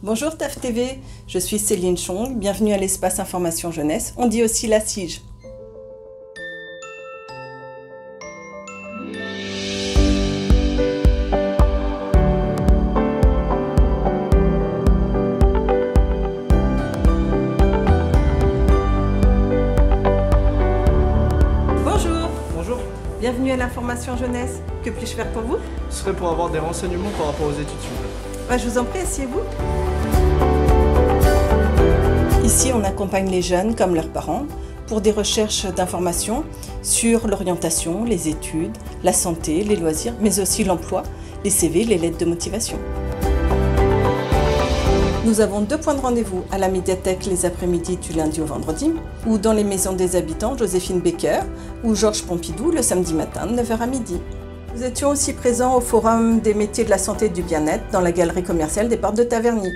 Bonjour TAF TV, je suis Céline Chong, bienvenue à l'espace Information Jeunesse, on dit aussi la CIGE. Bonjour, Bonjour, bienvenue à l'information jeunesse. Que puis-je faire pour vous? Ce serait pour avoir des renseignements par rapport aux études Bah, Je vous en prie, asseyez-vous. Ici, on accompagne les jeunes comme leurs parents pour des recherches d'informations sur l'orientation, les études, la santé, les loisirs, mais aussi l'emploi, les CV, les lettres de motivation. Nous avons deux points de rendez-vous à la médiathèque les après-midi du lundi au vendredi, ou dans les maisons des habitants Joséphine Baker ou Georges Pompidou le samedi matin de 9h à midi. Nous étions aussi présents au Forum des métiers de la santé et du bien-être dans la galerie commerciale des Portes de Taverny.